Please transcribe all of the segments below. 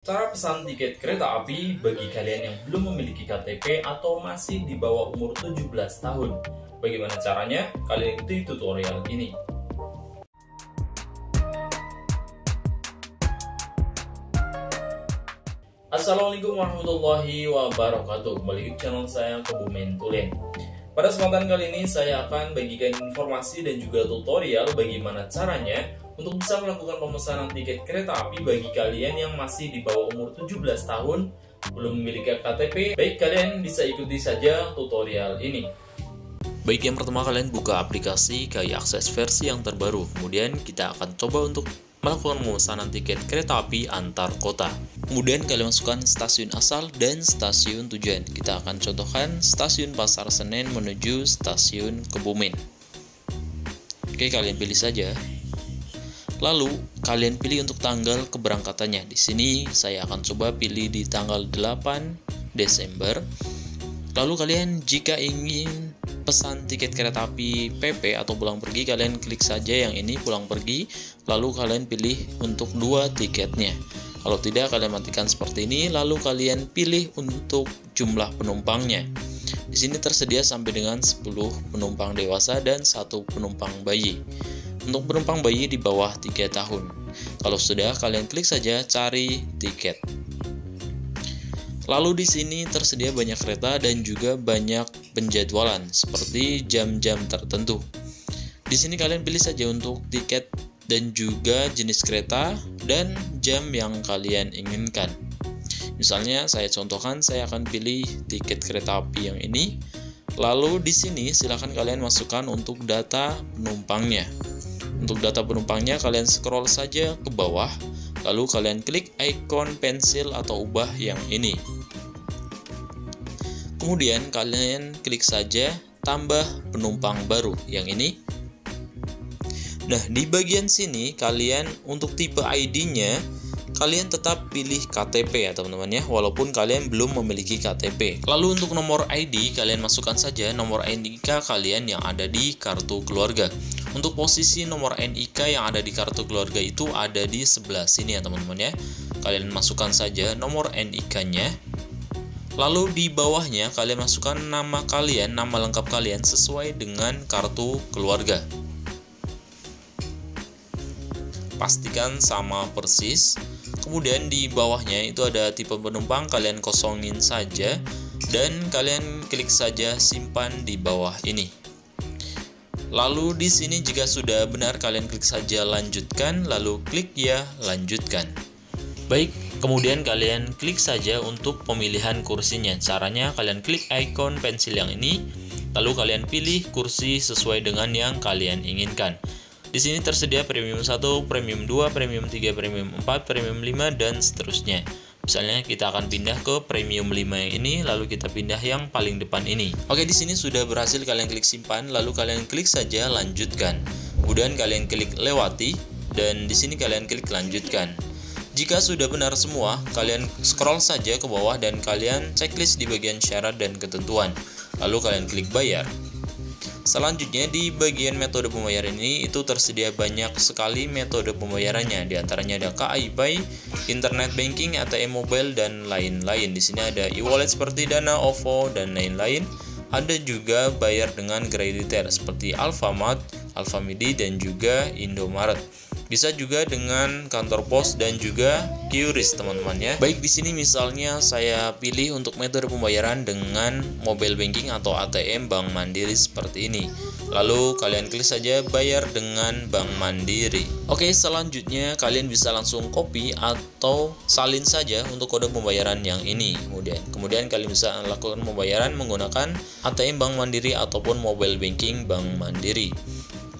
Cara pesan tiket kereta api bagi kalian yang belum memiliki KTP atau masih di bawah umur 17 tahun. Bagaimana caranya? Kalian ikuti tutorial ini. Assalamualaikum warahmatullahi wabarakatuh Kembali ke channel saya Kebumen Tulen Pada kesempatan kali ini saya akan bagikan informasi dan juga tutorial bagaimana caranya untuk bisa melakukan pemesanan tiket kereta api bagi kalian yang masih di bawah umur 17 tahun belum memiliki KTP, baik kalian bisa ikuti saja tutorial ini. Baik, yang pertama kalian buka aplikasi KAI Akses versi yang terbaru. Kemudian kita akan coba untuk melakukan pemesanan tiket kereta api antar kota. Kemudian kalian masukkan stasiun asal dan stasiun tujuan. Kita akan contohkan stasiun Pasar Senen menuju stasiun Kebumen. Oke, kalian pilih saja. Lalu, kalian pilih untuk tanggal keberangkatannya. Di sini saya akan coba pilih di tanggal 8 Desember. Lalu kalian jika ingin pesan tiket kereta api PP atau pulang pergi, kalian klik saja yang ini pulang pergi, lalu kalian pilih untuk dua tiketnya. Kalau tidak, kalian matikan seperti ini, lalu kalian pilih untuk jumlah penumpangnya. Di sini tersedia sampai dengan 10 penumpang dewasa dan satu penumpang bayi untuk penumpang bayi di bawah 3 tahun. Kalau sudah, kalian klik saja cari tiket. Lalu di sini tersedia banyak kereta dan juga banyak penjadwalan seperti jam-jam tertentu. Di sini kalian pilih saja untuk tiket dan juga jenis kereta dan jam yang kalian inginkan. Misalnya saya contohkan saya akan pilih tiket kereta api yang ini. Lalu di sini silahkan kalian masukkan untuk data penumpangnya. Untuk data penumpangnya kalian scroll saja ke bawah, lalu kalian klik ikon pensil atau ubah yang ini. Kemudian kalian klik saja tambah penumpang baru yang ini. Nah, di bagian sini kalian untuk tipe ID-nya kalian tetap pilih KTP ya teman-teman ya walaupun kalian belum memiliki KTP lalu untuk nomor ID kalian masukkan saja nomor NIK kalian yang ada di kartu keluarga untuk posisi nomor NIK yang ada di kartu keluarga itu ada di sebelah sini ya teman-teman ya kalian masukkan saja nomor NIK nya Lalu di bawahnya kalian masukkan nama kalian, nama lengkap kalian sesuai dengan kartu keluarga. Pastikan sama persis Kemudian di bawahnya itu ada tipe penumpang, kalian kosongin saja dan kalian klik saja simpan di bawah ini. Lalu di sini jika sudah benar kalian klik saja lanjutkan lalu klik ya lanjutkan. Baik, kemudian kalian klik saja untuk pemilihan kursinya. Caranya kalian klik ikon pensil yang ini lalu kalian pilih kursi sesuai dengan yang kalian inginkan. Di sini tersedia premium 1, premium 2, premium 3, premium 4, premium 5 dan seterusnya. Misalnya kita akan pindah ke premium 5 yang ini, lalu kita pindah yang paling depan ini. Oke, di sini sudah berhasil kalian klik simpan, lalu kalian klik saja lanjutkan. Kemudian kalian klik lewati dan di sini kalian klik lanjutkan. Jika sudah benar semua, kalian scroll saja ke bawah dan kalian checklist di bagian syarat dan ketentuan. Lalu kalian klik bayar. Selanjutnya di bagian metode pembayaran ini itu tersedia banyak sekali metode pembayarannya. Di antaranya ada KAI Pay, Internet Banking, ATM Mobile dan lain-lain. Di sini ada e-wallet seperti Dana, OVO dan lain-lain. Ada juga bayar dengan retail seperti Alfamart, Alfamidi dan juga Indomaret. Bisa juga dengan kantor pos dan juga QRIS teman-teman ya. Baik di sini misalnya saya pilih untuk metode pembayaran dengan mobile banking atau ATM Bank Mandiri seperti ini. Lalu kalian klik saja bayar dengan Bank Mandiri. Oke, selanjutnya kalian bisa langsung copy atau salin saja untuk kode pembayaran yang ini. Kemudian, kemudian kalian bisa lakukan pembayaran menggunakan ATM Bank Mandiri ataupun mobile banking Bank Mandiri.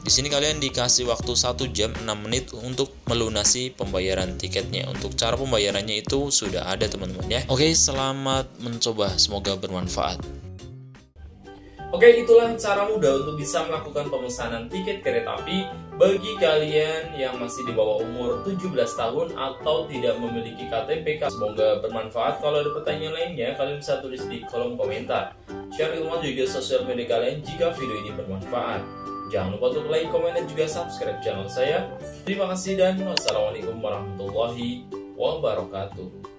Di sini kalian dikasih waktu 1 jam 6 menit untuk melunasi pembayaran tiketnya. Untuk cara pembayarannya itu sudah ada teman-teman ya. Oke, selamat mencoba. Semoga bermanfaat. Oke, itulah cara mudah untuk bisa melakukan pemesanan tiket kereta api bagi kalian yang masih di bawah umur 17 tahun atau tidak memiliki KTP. Semoga bermanfaat. Kalau ada pertanyaan lainnya, kalian bisa tulis di kolom komentar. Share ilmu juga sosial media kalian jika video ini bermanfaat. Jangan lupa untuk like, komen, dan juga subscribe channel saya. Terima kasih dan wassalamualaikum warahmatullahi wabarakatuh.